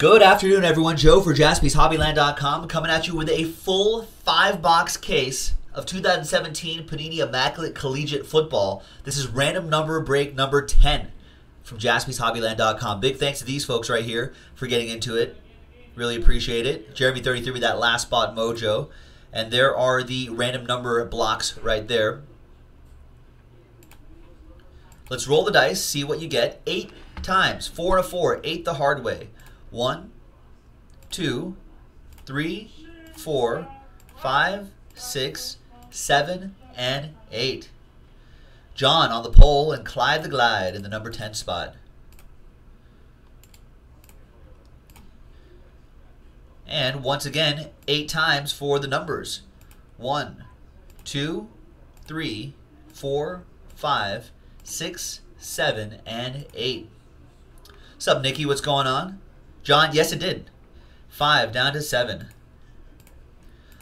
Good afternoon, everyone. Joe for jaspyshobbyland.com coming at you with a full five box case of 2017 Panini Immaculate Collegiate Football. This is random number break number 10 from jaspyshobbyland.com. Big thanks to these folks right here for getting into it. Really appreciate it. Jeremy33 with that last spot mojo. And there are the random number blocks right there. Let's roll the dice, see what you get. Eight times, four and a four, eight the hard way. One, two, three, four, five, six, seven, and eight. John on the pole and Clyde the Glide in the number 10 spot. And once again, eight times for the numbers. One, two, three, four, five, six, seven, and eight. What's up, Nikki? What's going on? John, yes, it did. Five down to seven.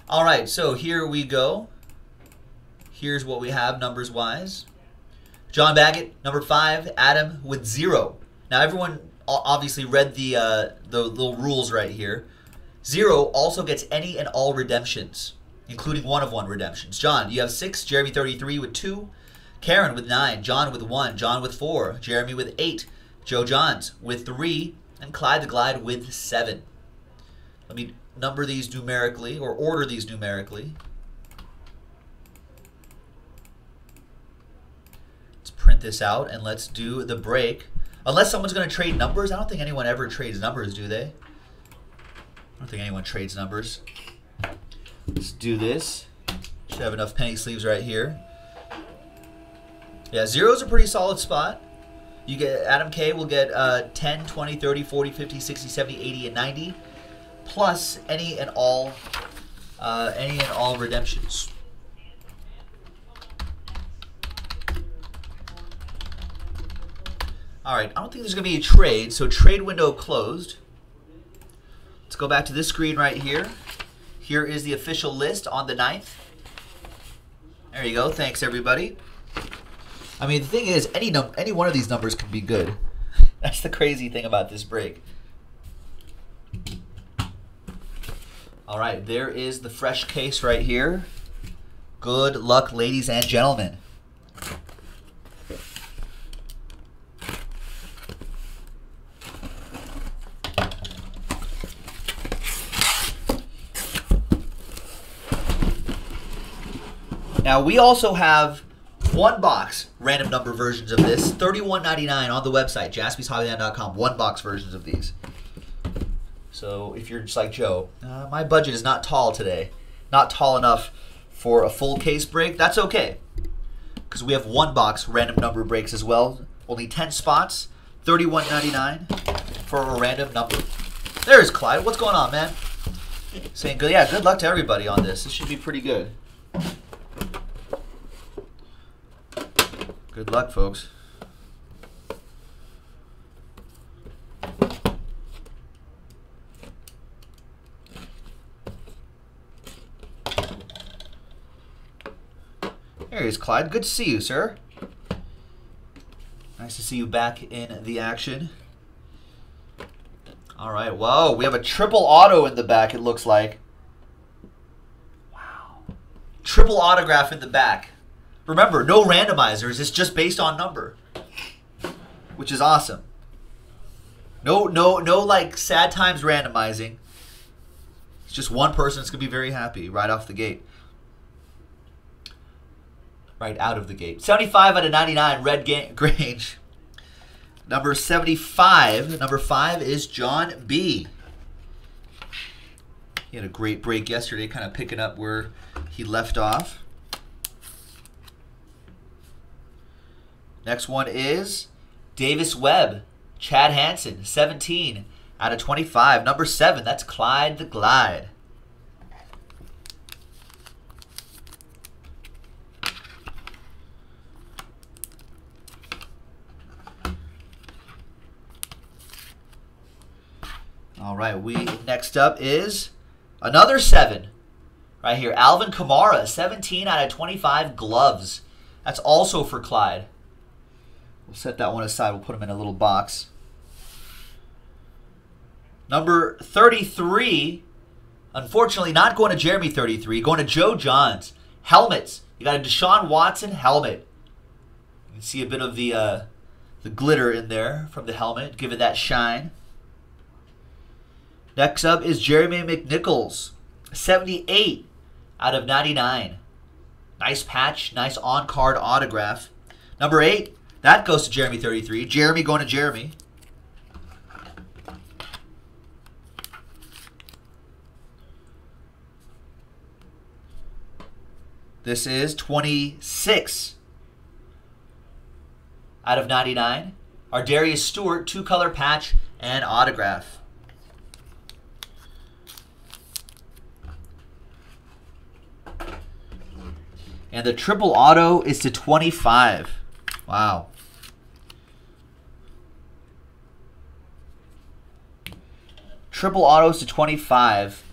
All right, so here we go. Here's what we have numbers wise. John Baggett, number five. Adam with zero. Now, everyone obviously read the uh, the little rules right here. Zero also gets any and all redemptions, including one of one redemptions. John, you have six. Jeremy 33 with two. Karen with nine. John with one. John with four. Jeremy with eight. Joe Johns with three and Clyde the Glide with 7. Let me number these numerically, or order these numerically. Let's print this out, and let's do the break. Unless someone's going to trade numbers. I don't think anyone ever trades numbers, do they? I don't think anyone trades numbers. Let's do this. Should have enough penny sleeves right here. Yeah, zero is a pretty solid spot. You get Adam K will get uh, 10, 20, 30, 40, 50, 60, 70, 80, and 90, plus any and all uh, any and all redemptions. All right, I don't think there's going to be a trade, so trade window closed. Let's go back to this screen right here. Here is the official list on the 9th. There you go. Thanks, everybody. I mean, the thing is, any num any one of these numbers can be good. That's the crazy thing about this break. All right, there is the fresh case right here. Good luck, ladies and gentlemen. Now, we also have one box random number versions of this. $31.99 on the website, jaspyshobbyland.com. One box versions of these. So if you're just like Joe, uh, my budget is not tall today. Not tall enough for a full case break. That's okay. Because we have one box random number breaks as well. Only 10 spots. $31.99 for a random number. There's Clyde. What's going on, man? Saying good. Yeah, good luck to everybody on this. This should be pretty good. Good luck, folks. There he is, Clyde. Good to see you, sir. Nice to see you back in the action. All right. Whoa, we have a triple auto in the back, it looks like. Wow. Triple autograph in the back. Remember, no randomizers. It's just based on number, which is awesome. No, no, no, like sad times randomizing. It's just one person that's gonna be very happy right off the gate, right out of the gate. Seventy-five out of ninety-nine. Red Grange. Number seventy-five. Number five is John B. He had a great break yesterday, kind of picking up where he left off. Next one is Davis Webb, Chad Hansen, 17 out of 25. Number 7, that's Clyde the Glide. All right, we next up is another 7. Right here, Alvin Kamara, 17 out of 25 gloves. That's also for Clyde. We'll set that one aside. We'll put them in a little box. Number 33, unfortunately not going to Jeremy 33, going to Joe Johns. Helmets. You got a Deshaun Watson helmet. You can see a bit of the uh, the glitter in there from the helmet, give it that shine. Next up is Jeremy McNichols, 78 out of 99. Nice patch, nice on card autograph. Number 8, that goes to Jeremy 33. Jeremy going to Jeremy. This is 26 out of 99. ArDarius Stewart, two color patch and autograph. And the triple auto is to 25. Wow. Triple autos to 25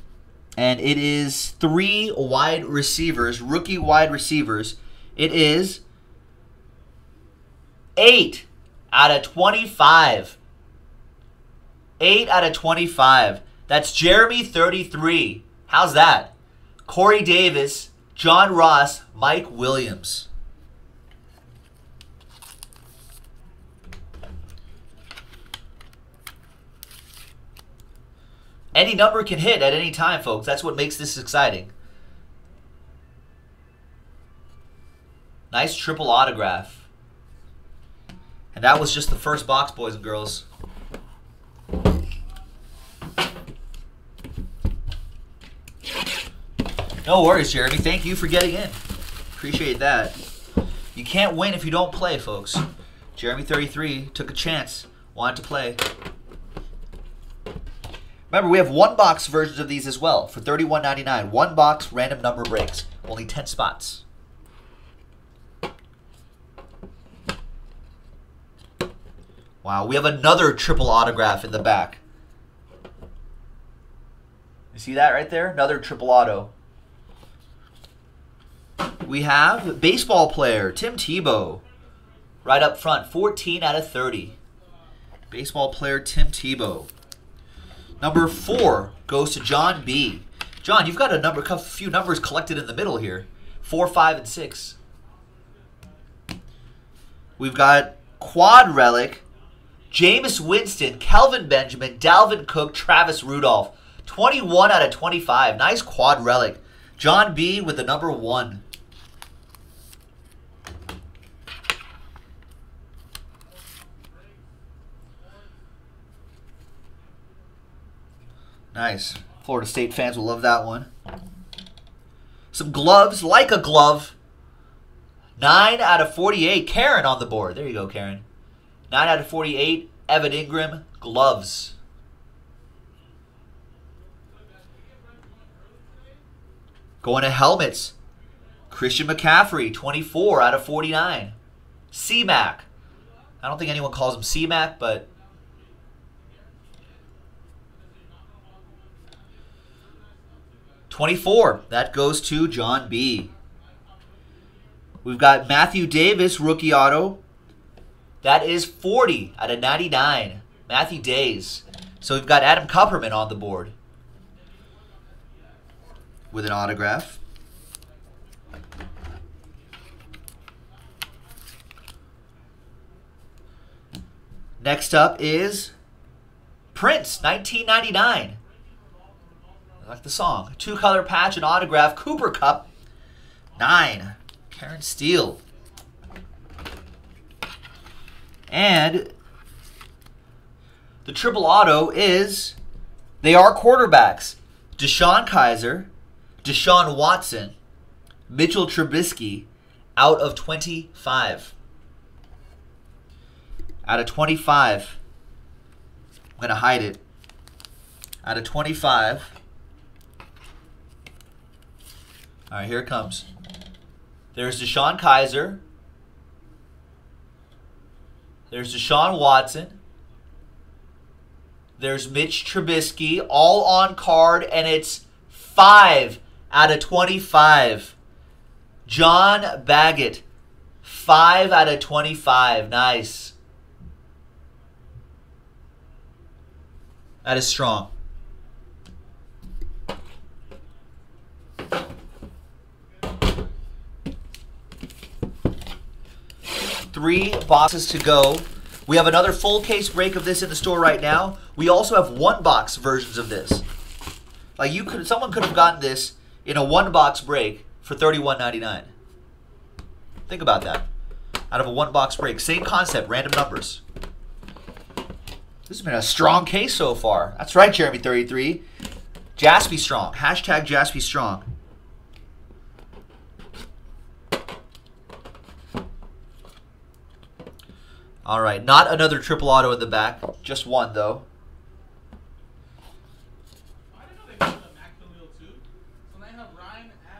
and it is three wide receivers, rookie wide receivers. It is eight out of 25. Eight out of 25. That's Jeremy 33. How's that? Corey Davis, John Ross, Mike Williams. Any number can hit at any time, folks. That's what makes this exciting. Nice triple autograph. And that was just the first box, boys and girls. No worries, Jeremy. Thank you for getting in. Appreciate that. You can't win if you don't play, folks. Jeremy 33 took a chance, wanted to play. Remember, we have one box versions of these as well for $31.99. One box random number breaks. Only 10 spots. Wow, we have another triple autograph in the back. You see that right there? Another triple auto. We have baseball player Tim Tebow right up front, 14 out of 30. Baseball player Tim Tebow. Number four goes to John B. John, you've got a number, a few numbers collected in the middle here. Four, five, and six. We've got quad relic, Jameis Winston, Kelvin Benjamin, Dalvin Cook, Travis Rudolph. 21 out of 25. Nice quad relic. John B with the number one. Nice. Florida State fans will love that one. Some gloves, like a glove. 9 out of 48. Karen on the board. There you go, Karen. 9 out of 48. Evan Engram, gloves. Going to helmets. Christian McCaffrey, 24 out of 49. C-Mac. I don't think anyone calls him C-Mac, but 24. That goes to John B. We've got Matthew Dayes, rookie auto. That is 40 out of 99. Matthew Dayes. So we've got Adam Kupperman on the board with an autograph. Next up is Prince, 1999. I like the song. Two color patch and autograph. Cooper Kupp. Nine. Karen Steele. And the triple auto is they are quarterbacks. DeShone Kizer, Deshaun Watson, Mitchell Trubisky out of 25. Out of 25. I'm going to hide it. Out of 25. All right, here it comes. There's DeShone Kizer. There's Deshaun Watson. There's Mitch Trubisky, all on card, and it's 5 out of 25. John Baggett, 5 out of 25. Nice. That is strong. Three boxes to go. We have another full case break of this in the store right now. We also have one box versions of this. Like you could, someone could have gotten this in a one box break for $31.99. Think about that. Out of a one box break. Same concept, random numbers. This has been a strong case so far. That's right, Jeremy33. Jaspy Strong. Hashtag Jaspy Strong. All right, not another triple auto in the back. Just one, though.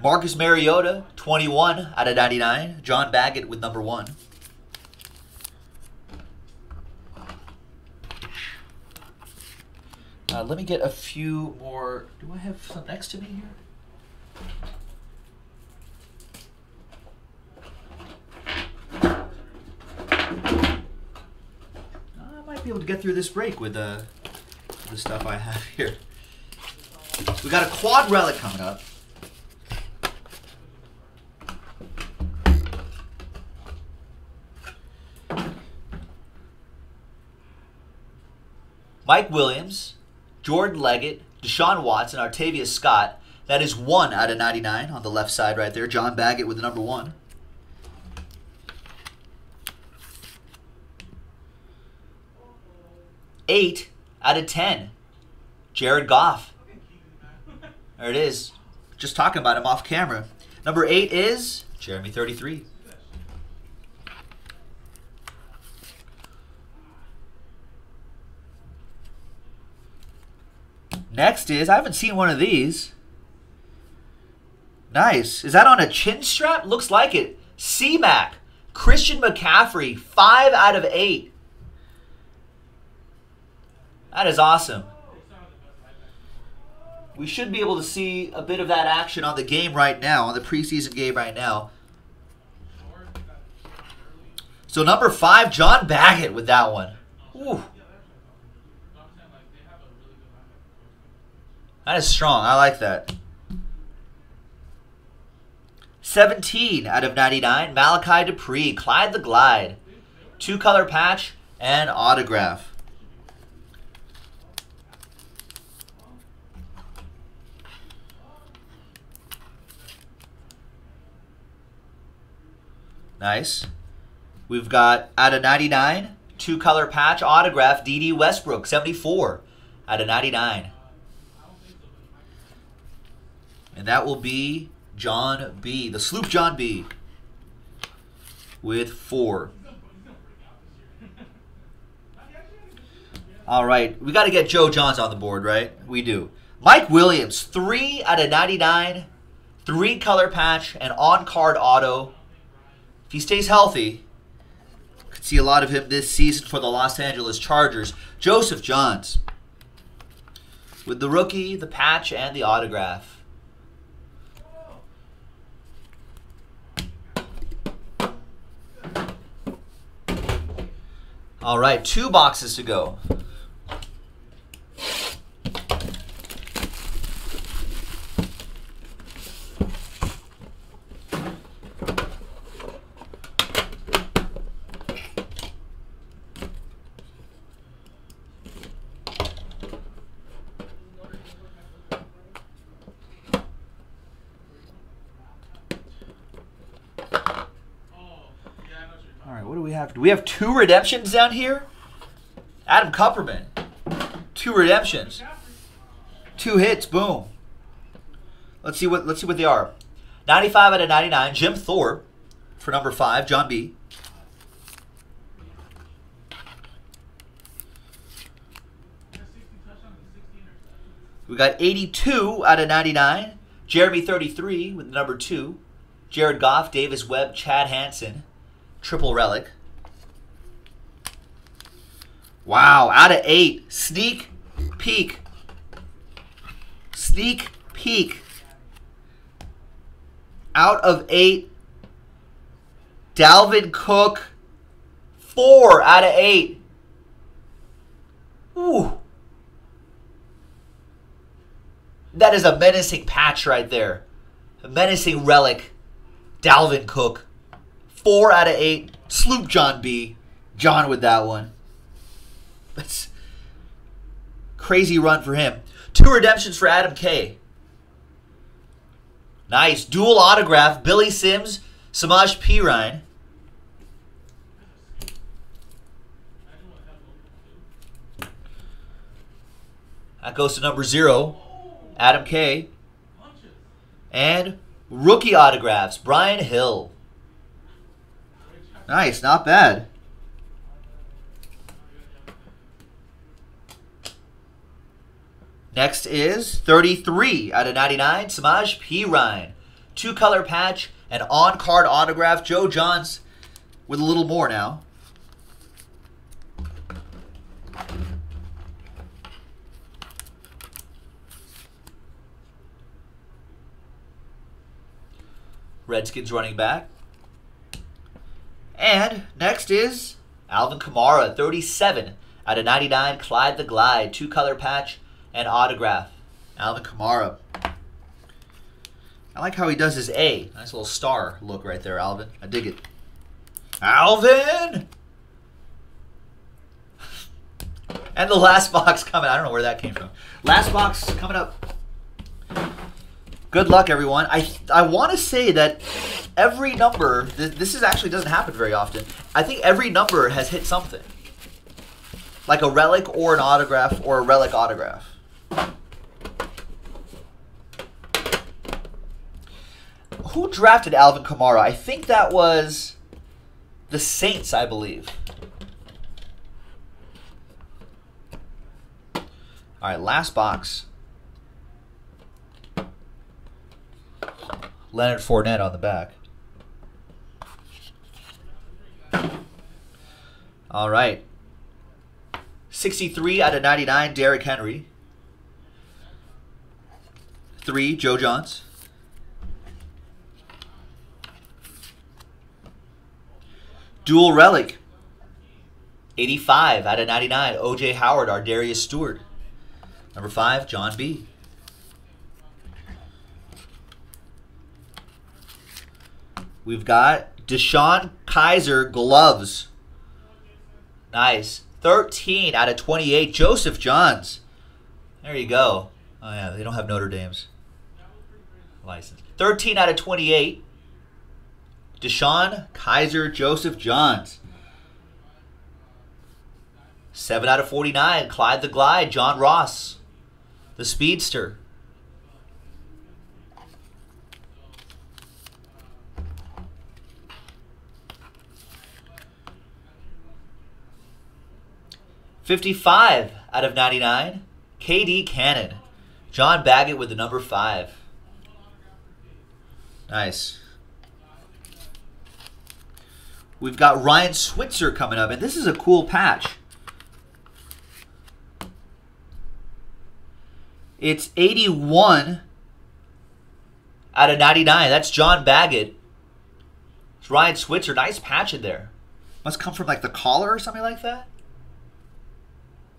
Marcus Mariota, 21 out of 99. John Baggett with number one. Uh, let me get a few more. Do I have some next to me here? I might be able to get through this break with uh, the stuff I have here. We got a quad relic coming up. Mike Williams, Jordan Leggett, Deshaun Watson, Artavis Scott. That is one out of 99 on the left side right there. John Baggett with the number one. Eight out of 10. Jared Goff. There it is. Just talking about him off camera. Number eight is Jeremy 33. Next is, I haven't seen one of these. Nice. Is that on a chin strap? Looks like it. C-Mac. Christian McCaffrey, 5 out of 8. That is awesome. We should be able to see a bit of that action on the game right now, on the preseason game right now. So number 5, John Baggett with that one. Ooh. That is strong. I like that. 17 out of 99. Malachi Dupre. Clyde the Glide. Two color patch and autograph. Nice. We've got out of 99, two color patch autograph, Dede Westbrook, 74 out of 99. And that will be John B. The Sloop John B. With four. All right. We got to get Joe Johns on the board, right? We do. Mike Williams, three out of 99. Three color patch and on card auto. If he stays healthy, could see a lot of him this season for the Los Angeles Chargers. Joseph Johns. With the rookie, the patch, and the autograph. All right, two boxes to go. Have? Do we have two redemptions down here? Adam Kupperman. Two redemptions. Two hits, boom. Let's see what let's see what they are. 95 out of 99, Jim Thorpe for number 5, John B. We got 82 out of 99, Jeremy 33 with number 2, Jared Goff, Davis Webb, Chad Hansen, triple relic. Wow, out of eight. Sneak peek. Sneak peek. Out of eight. Dalvin Cook. Four out of eight. Ooh. That is a menacing patch right there. A menacing relic. Dalvin Cook. Four out of eight. Sloop John B. John with that one. That's crazy run for him. Two redemptions for Adam K. Nice. Dual autograph. Billy Sims, Samaje Perine. That goes to number zero, Adam K. And rookie autographs, Brian Hill. Nice, not bad. Next is 33 out of 99, Samaje Perine. Two color patch and on card autograph, Joe Johns with a little more now. Redskins running back. And next is Alvin Kamara, 37 out of 99, Clyde the Glide, two color patch and autograph. Alvin Kamara. I like how he does his A. Nice little star look right there, Alvin. I dig it. Alvin! And the last box coming. I don't know where that came from. Last box coming up. Good luck, everyone. I I want to say that every number, th this is actually doesn't happen very often. I think every number has hit something. Like a relic or an autograph or a relic autograph. Who drafted Alvin Kamara? I think that was the Saints, I believe. All right, last box. Leonard Fournette on the back. All right. 63 out of 99, Derrick Henry. 3, Joe Johns. Dual Relic. 85 out of 99, O.J. Howard, ArDarius Stewart. Number 5, John B. We've got DeShone Kizer gloves. Nice. 13 out of 28, Joseph Johns. There you go. Oh, yeah, they don't have Notre Dame's license. 13 out of 28, DeShone Kizer Joseph Johns. 7 out of 49, Clyde the Glide, John Ross, the Speedster. Fifty-five out of ninety-nine, KD Cannon, John Baggett with the number five. Nice. We've got Ryan Switzer coming up, and this is a cool patch. It's 81 out of 99. That's John Baggett. It's Ryan Switzer. Nice patch in there. Must come from like the collar or something like that.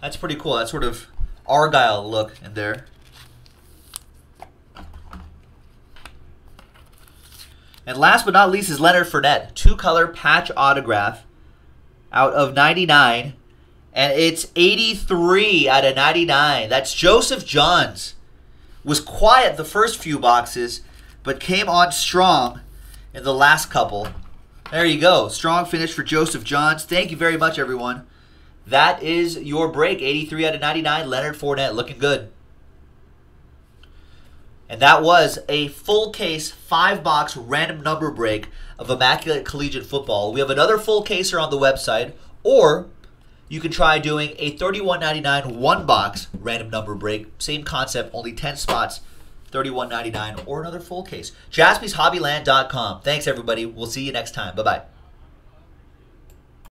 That's pretty cool. That sort of Argyle look in there. And last but not least is Leonard Fournette. Two-color patch autograph out of 99. And it's 83 out of 99. That's Joseph Johns. Was quiet the first few boxes, but came on strong in the last couple. There you go. Strong finish for Joseph Johns. Thank you very much, everyone. That is your break. 83 out of 99. Leonard Fournette looking good. And that was a full case, five box random number break of Immaculate Collegiate Football. We have another full caser on the website, or you can try doing a $31.99 one box random number break. Same concept, only 10 spots, $31.99, or another full case. JaspysHobbyland.com. Thanks, everybody. We'll see you next time. Bye bye.